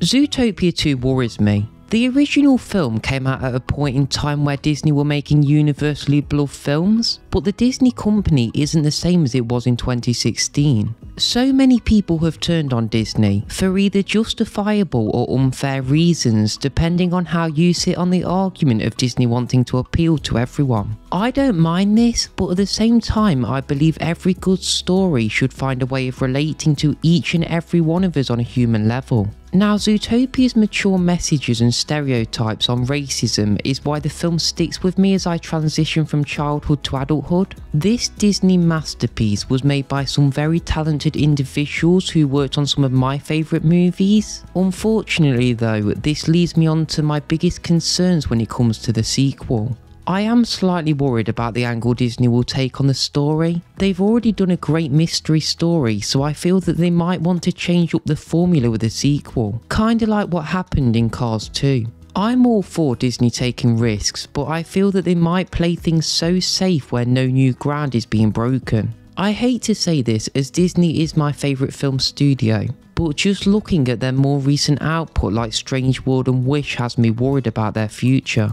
Zootopia 2 worries me. The original film came out at a point in time where Disney were making universally beloved films, but the Disney company isn't the same as it was in 2016. So many people have turned on Disney for either justifiable or unfair reasons, depending on how you sit on the argument of Disney wanting to appeal to everyone. I don't mind this, but at the same time, I believe every good story should find a way of relating to each and every one of us on a human level. Now, Zootopia's mature messages and stereotypes on racism is why the film sticks with me as I transition from childhood to adulthood. This Disney masterpiece was made by some very talented individuals who worked on some of my favourite movies. Unfortunately, though, this leads me on to my biggest concerns when it comes to the sequel. I am slightly worried about the angle Disney will take on the story. They've already done a great mystery story, so I feel that they might want to change up the formula with a sequel, kinda like what happened in Cars 2. I'm all for Disney taking risks, but I feel that they might play things so safe where no new ground is being broken. I hate to say this as Disney is my favourite film studio, but just looking at their more recent output like Strange World and Wish has me worried about their future.